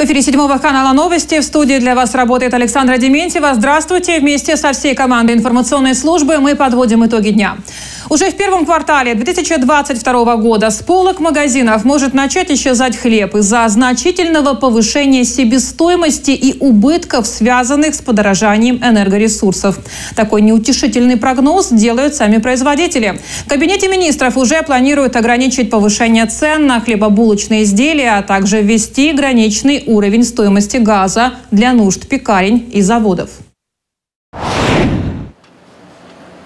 В эфире седьмого канала новости. В студии для вас работает Александра Дементьева. Здравствуйте. Вместе со всей командой информационной службы мы подводим итоги дня. Уже в первом квартале 2022 года с полок магазинов может начать исчезать хлеб из-за значительного повышения себестоимости и убытков, связанных с подорожанием энергоресурсов. Такой неутешительный прогноз делают сами производители. В Кабинете министров уже планируют ограничить повышение цен на хлебобулочные изделия, а также ввести граничный уровень стоимости газа для нужд пекарень и заводов.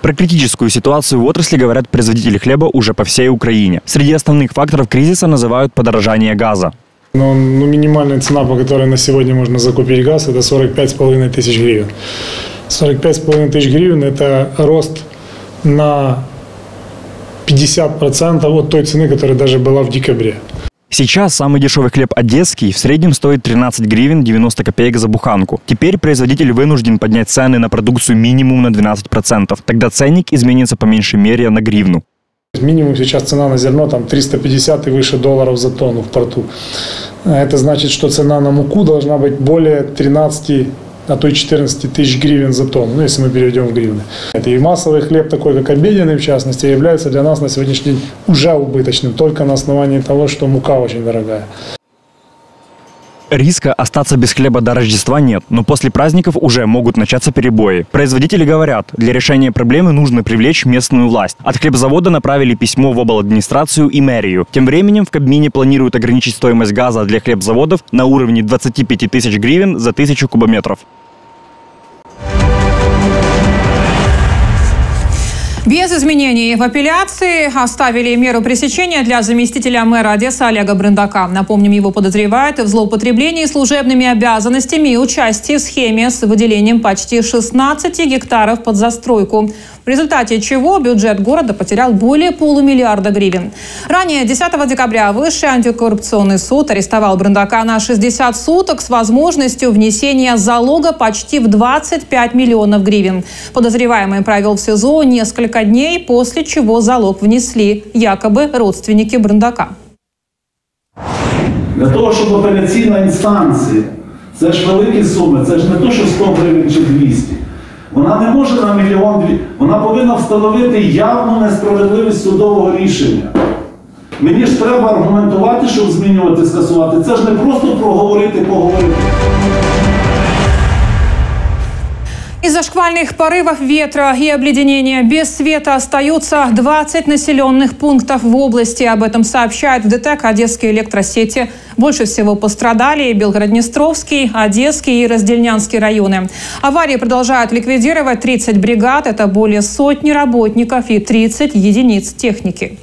Про критическую ситуацию в отрасли говорят производители хлеба уже по всей Украине. Среди основных факторов кризиса называют подорожание газа. Но ну, минимальная цена, по которой на сегодня можно закупить газ, это 45,5 тысяч гривен. 45,5 тысяч гривен – это рост на 50% от той цены, которая даже была в декабре. Сейчас самый дешевый хлеб одесский в среднем стоит 13 гривен 90 копеек за буханку. Теперь производитель вынужден поднять цены на продукцию минимум на 12%. Тогда ценник изменится по меньшей мере на гривну. Минимум сейчас цена на зерно там 350 и выше долларов за тонну в порту. Это значит, что цена на муку должна быть более 13 а то и 14 тысяч гривен за тонну, ну, если мы переведем в гривны. Это и массовый хлеб, такой как обеденный, в частности, является для нас на сегодняшний день уже убыточным, только на основании того, что мука очень дорогая. Риска остаться без хлеба до Рождества нет, но после праздников уже могут начаться перебои. Производители говорят, для решения проблемы нужно привлечь местную власть. От хлебзавода направили письмо в обладминистрацию и мэрию. Тем временем в Кабмине планируют ограничить стоимость газа для хлебзаводов на уровне 25 тысяч гривен за тысячу кубометров. Без изменений в апелляции оставили меру пресечения для заместителя мэра Одессы Олега Брендака. Напомним, его подозревают в злоупотреблении служебными обязанностями и участии в схеме с выделением почти 16 гектаров под застройку в результате чего бюджет города потерял более полумиллиарда гривен. Ранее, 10 декабря, Высший антикоррупционный суд арестовал Брендака на 60 суток с возможностью внесения залога почти в 25 миллионов гривен. Подозреваемый провел в СИЗО несколько дней, после чего залог внесли якобы родственники Брендака. Для того, щоб апеляційна інстанція, це ж великі суми, це ж не то, що 100 гривень чи 200. Вона не може на мільйон. Вона повинна встановити явну несправедливість судового рішення. Мені ж треба аргументувати, щоб змінювати, скасувати. Це ж не просто проговорити, поговорити. Из-за шквальных порывов ветра и обледенения без света остаются 20 населенных пунктов в области. Об этом сообщают в ДТЭК Одесские электросети. Больше всего пострадали Белгород-Днестровский, Одесский и Раздельнянский районы. Аварии продолжают ликвидировать 30 бригад. Это более сотни работников и 30 единиц техники.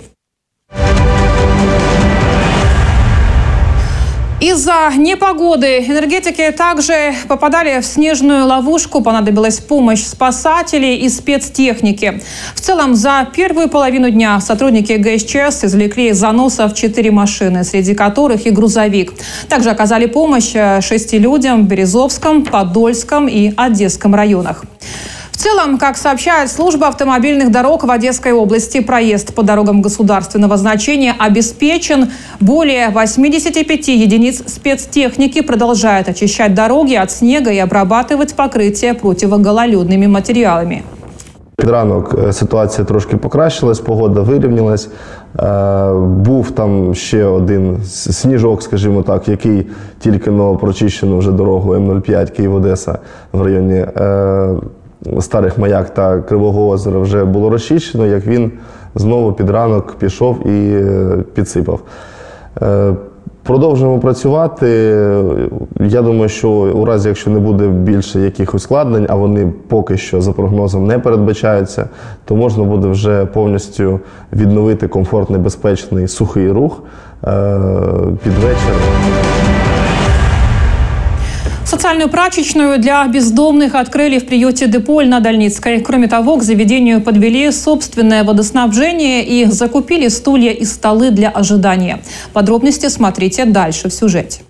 Из-за непогоды энергетики также попадали в снежную ловушку. Понадобилась помощь спасателей и спецтехники. В целом, за первую половину дня сотрудники ГСЧС извлекли из заносов четыре машины, среди которых и грузовик. Также оказали помощь э, шести людям в Березовском, Подольском и Одесском районах целом, как сообщает служба автомобильных дорог в Одесской области, проезд по дорогам государственного значения обеспечен. Более 85 единиц спецтехники продолжают очищать дороги от снега и обрабатывать покрытие противогололедными материалами. Під ранок е, ситуація трошки покращилась, погода вирівнялась. Е, був там ще один сніжок, скажімо так, який тільки но прочищено вже дорогу М05 Київ-Одеса в районі. Старих маяк та Кривого озера вже було розчищено, як він знову під ранок пішов і е, підсипав. Е, продовжуємо працювати. Я думаю, що у разі, якщо не буде більше якихось складнень, а вони поки що за прогнозом не передбачаються, то можна буде вже повністю відновити комфортний, безпечний сухий рух е, під вечір. Социальную прачечную для бездомных открыли в приюте Деполь на Дальницкой. Кроме того, к заведению подвели собственное водоснабжение и закупили стулья и столы для ожидания. Подробности смотрите дальше в сюжете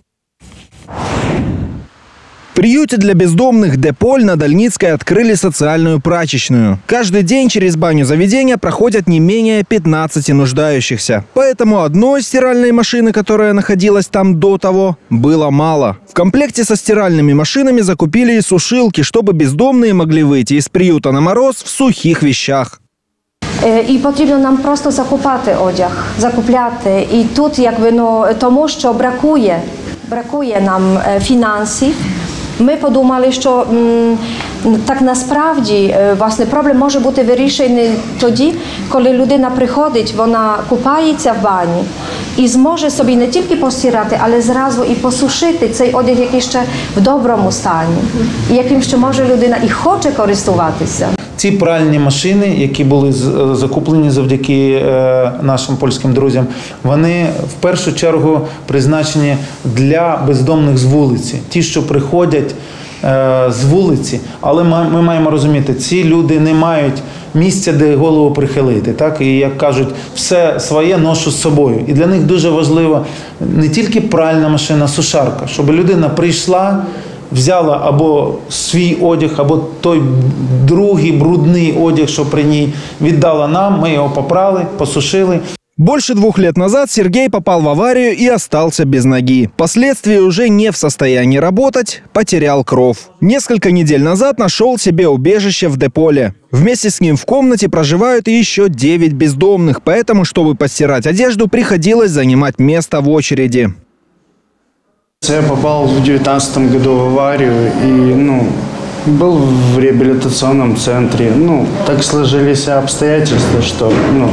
приюте для бездомных Деполь на Дальницкой открыли социальную прачечную. Каждый день через баню заведения проходят не менее 15 нуждающихся. Поэтому одной стиральной машины, которая находилась там до того, было мало. В комплекте со стиральными машинами закупили и сушилки, чтобы бездомные могли выйти из приюта на мороз в сухих вещах. Е, І потрібно нам просто закупати одяг, закупляти. І тут, якби ну тому, що бракує, бракує нам е, фінансів. Ми подумали, що так насправді е, власне проблем може бути вирішений тоді, коли людина приходить, вона купається в бані і зможе собі не тільки постирати, але зразу і посушити цей одяг, який ще в доброму стані, яким ще може людина і хоче користуватися. Ці пральні машини, які були е, закуплені завдяки е, нашим польським друзям, вони в першу чергу призначені для бездомних з вулиці, ті, що приходять е, з вулиці. Але ми, маємо розуміти, ці люди не мають місця, де голову прихилити. Так і як кажуть, все своє ношу з собою. І для них дуже важливо не тільки пральна машина, сушарка, щоб людина прийшла взяла або свій одяг, або той другий брудний одяг, що при ній віддала нам. Ми його попрали, посушили. Больше двух лет назад Сергей попал в аварию и остался без ноги. Впоследствии уже не в состоянии работать, потерял кров. Несколько недель назад нашел себе убежище в Деполе. Вместе с ним в комнате проживают еще 9 бездомных, поэтому, чтобы постирать одежду, приходилось занимать место в очереди. Я попал в девятнадцатом году в аварию и, ну, был в реабилитационном центре. Ну, так сложились обстоятельства, что, ну,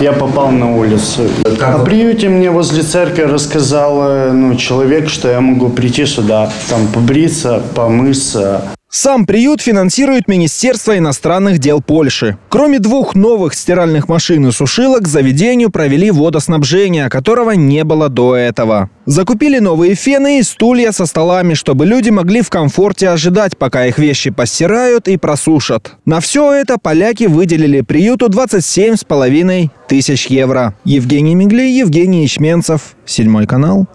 я попал на улицу. О приюте мне возле церкви рассказал, ну, человек, что я могу прийти сюда, там, побриться, помыться. Сам приют финансирует Министерство иностранных дел Польши. Кроме двух новых стиральных машин и сушилок, заведению провели водоснабжение, которого не было до этого. Закупили новые фены и стулья со столами, чтобы люди могли в комфорте ожидать, пока их вещи постирают и просушат. На все это поляки выделили приюту 27,5 тысяч евро. Евгений Мигли, Евгений Ячменцев. Седьмой канал.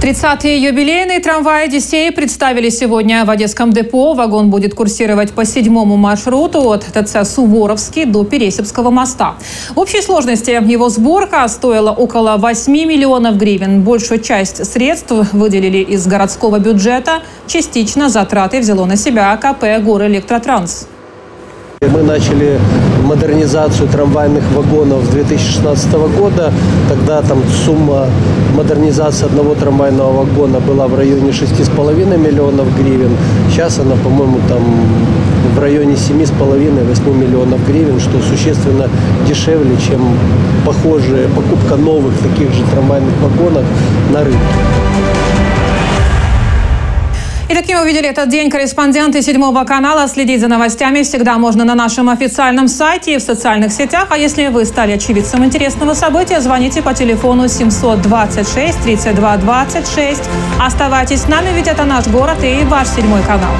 Тридцатый юбилейный трамвай «Одиссей» представили сегодня в Одесском депо. Вагон будет курсировать по седьмому маршруту от ТЦ «Суворовский» до Пересипского моста. В общей сложности его сборка стоила около 8 миллионов гривен. Большую часть средств выделили из городского бюджета. Частично затраты взяло на себя КП «Горэлектротранс». Мы начали модернизацию трамвайных вагонов с 2016 года. Тогда там сумма модернизации одного трамвайного вагона была в районе 6,5 миллионов гривен. Сейчас она, по-моему, там в районе 7,5-8 миллионов гривен, что существенно дешевле, чем похожие покупка новых таких же трамвайных вагонов на рынке. И таким вы увидели этот день корреспонденты седьмого канала. Следить за новостями всегда можно на нашем официальном сайте и в социальных сетях. А если вы стали очевидцем интересного события, звоните по телефону 726 32 26. Оставайтесь с нами, ведь это наш город и ваш седьмой канал.